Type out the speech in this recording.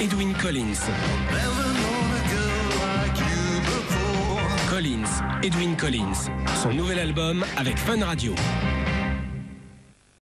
Edwin Collins. Collins, Edwin Collins. Son nouvel album avec Fun Radio.